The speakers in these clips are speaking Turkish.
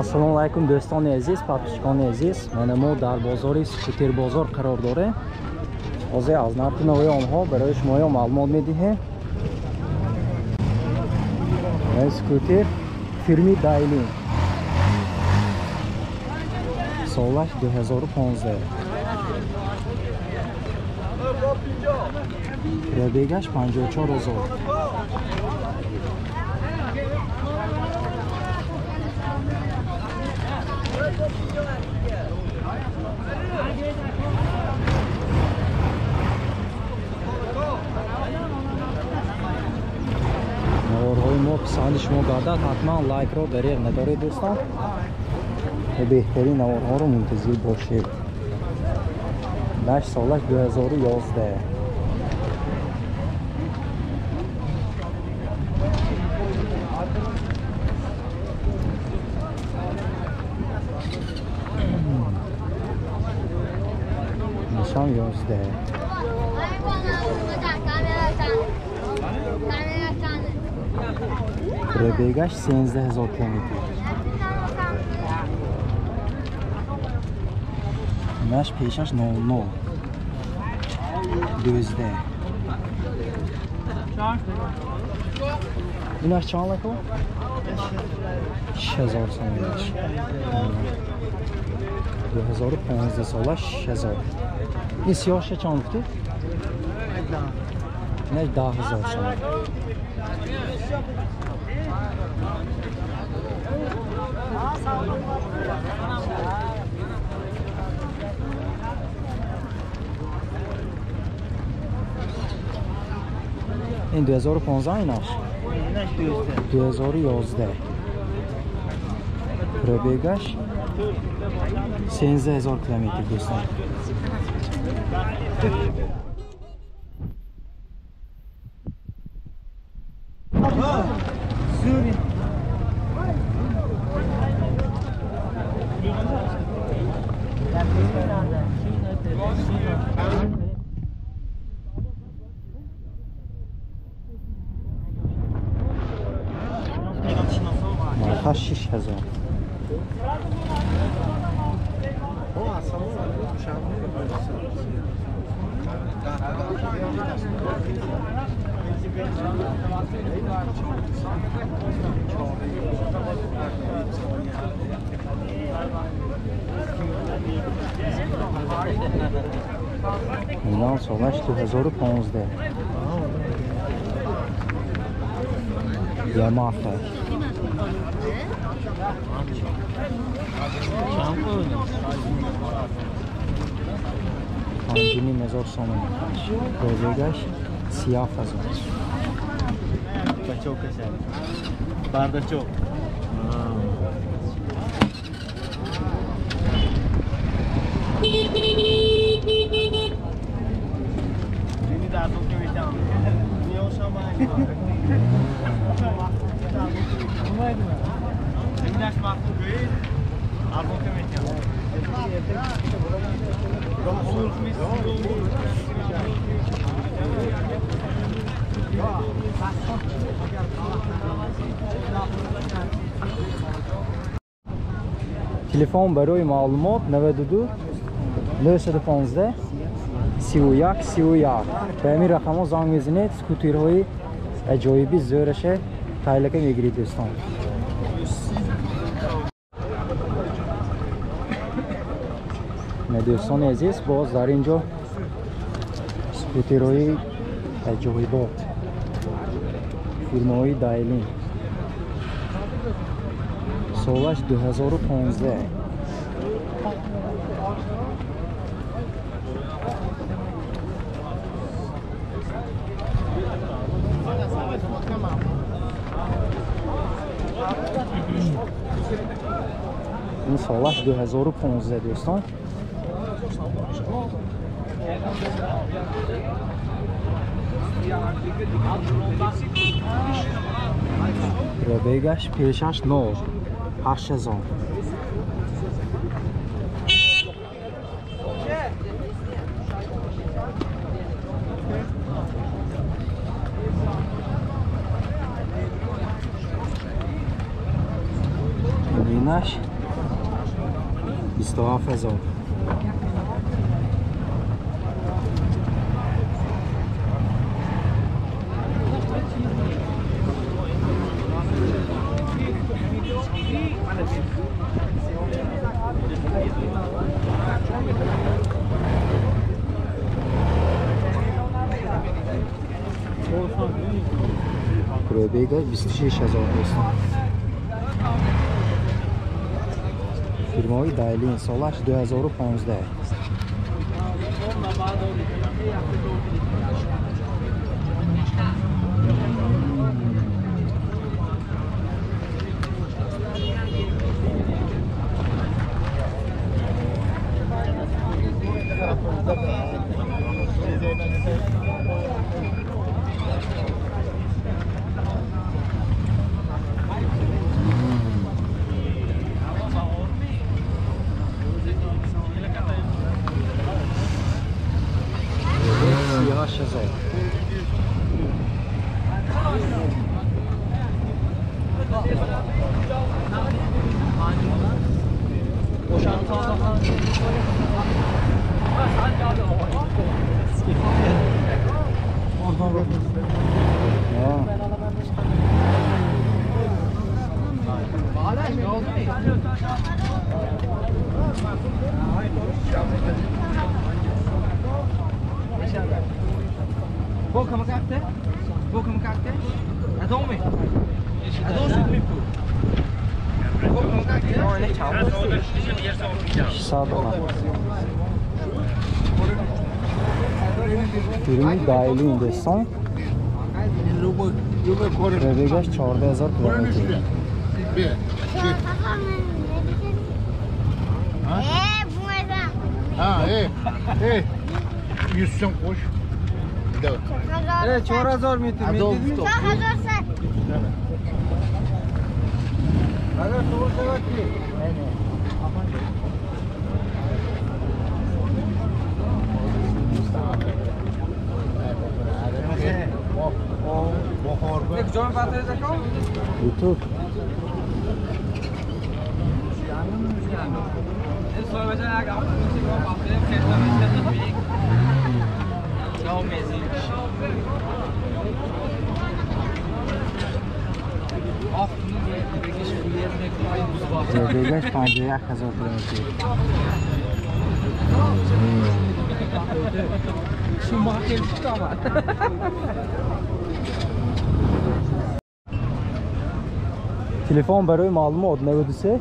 ассалому алайкум дӯстони азиз подписчикони азиз. Мана мо дар бозори скутербозор қарор дорем ҳозир аз нархи навои онҳо барои шумоё маълумот медиҳем скутер фирми дайлин солаш 2015 пробегаш 54 000 شما بعدا حتما لایک رو دریغ ندارید دوستان و بهترین نوارها رو منتظر باشید 8 سالش 2011 نشان 11 Prebiegasz więzę z okienki. Nasz pejzaż no no. Gözde. Bunlar çanlık o? 6000 sanmış. 2015 sola 6000. این سیاهش چند گفتی؟ نه ده هزار شما این 2015 ایناش 2011 пробегаш 13000 километр Suriye. مالها شیش هزار Milan Solaş 2015 Yamaha Angini mezar sonu Projegaş siyah fazla Çok eser. Barda çok. Beni de телефон барои маълумот 92 915 31 31 ба ҳамин рақамҳо занг мезанед скутерҳои аҷоиби зӯраша тайлака мегиред дӯстон. Дӯстони азиз боз дар ин ҷо скутерҳои аҷоибот фирмаҳои дайлин. Солаш 2015 ин солаш 2015 дӯстон Rebegas peixas no Hachezão Minas, Estou a fazer Rebega Vistishisha za Uzbekistan. Фирмои дайлин солаш 2015 Sasha Zay. Yeah. Boca ma carte? Boca ma carte? A dove? A dove mi pu? Sağda mı? Ürünü dahili indirsen Revegaş çağırda yazar kullanmak için. Ha, e, bu neden? Ha, e, e. Yüzsün koş. داد چهار هزار می‌تونی می‌تونی چهار هزار سر اگر تو شود که جان پاتر زکام؟ یوتیوب. این سوال بچه اگر آماده میشی که پاتر خیلی مشکل نیست. How amazing. Bebekler pancarıya kazan kırmızı. Şu mahkemi ama. تلفن برای معلومات نویدیسی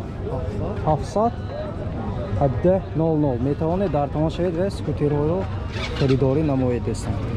700 700 00 میتوانید در تماشا شوید و سکوتیرها رو コリドールのえでし。